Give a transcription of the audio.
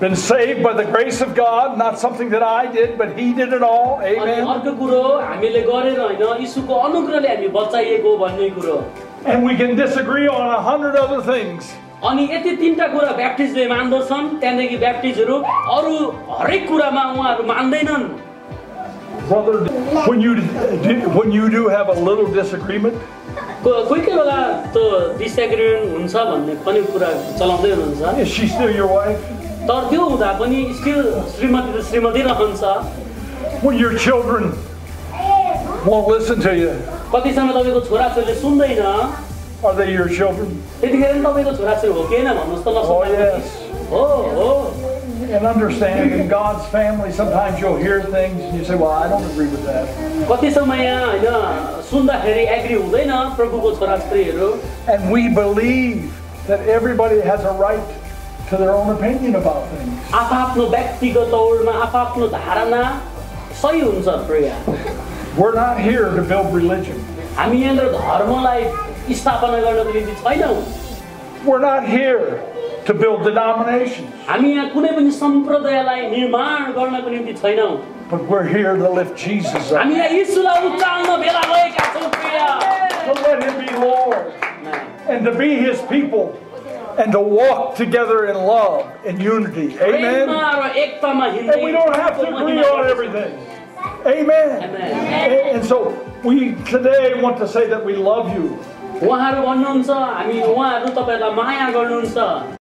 been saved by the grace of God, not something that I did, but He did it all. अनि Amen. अर्को कुरो हामीले गरेर होइन यीशुको अनुग्रहले हामी बचाइएको भन्ने कुरो And we can disagree on a hundred other things. अनि यति तिनवटा कुरा ब्याप्टिजले मान्दछन् त्यहाँदेखि ब्याप्टिजहरू अरू हरेक कुरामा उहाँहरू मान्दैनन् Brother, when you do, when you do have a little disagreement, को- कोही कोही बेला त्यो डिसएग्रिमेन्ट हुन्छ भन्ने पनि कुरा चलाउँदै हुनुहुन्छ is she still your wife? तर त्यो हुँदा पनि स्टिल श्रीमती त श्रीमती रहन्छ When your children won't listen to you, कति समय तपाईँको छोराछोरीले सुन्दैन are they your children? त्यतिखेर नि तपाईँको छोराछोरी हो कि होइन भन्नुहोस् त ल Oh, सुन्दा yes. पनि। हो हो And understand, in God's family, sometimes you'll hear things and you say, Well, I don't agree with that. कति समय होइन सुन्दाखेरि एग्री हुँदैन प्रभुको छोराछोरीहरू And we believe that everybody has a right to their own opinion about things. आफआफ्नो व्यक्तिगत तौरमा आफआफ्नो धारणा सही हुन्छ प्रिया We're not here to build religion. हामी यहाँनिर धर्मलाई स्थापना गर्नको निम्ति छैनौँ We're not here to build denominations, हामी यहाँ कुनै पनि सम्प्रदायलाई निर्माण गर्नको निम्ति छैनौँ but we're here to lift Jesus up, हामी यहाँ यीशुलाई उचाल्न भेला भएका छौँ प्रिया to let Him be Lord, and to be His people, and to walk together in love and unity. Amen. प्रेममा र एकतामा हिँड्दै And we don't have to agree on everything. Amen. Amen. And, and so we today want to say that we love you. उहाँहरू भन्नुहुन्छ हामी उहाँहरू तपाईँहरूलाई माया गर्नुहुन्छ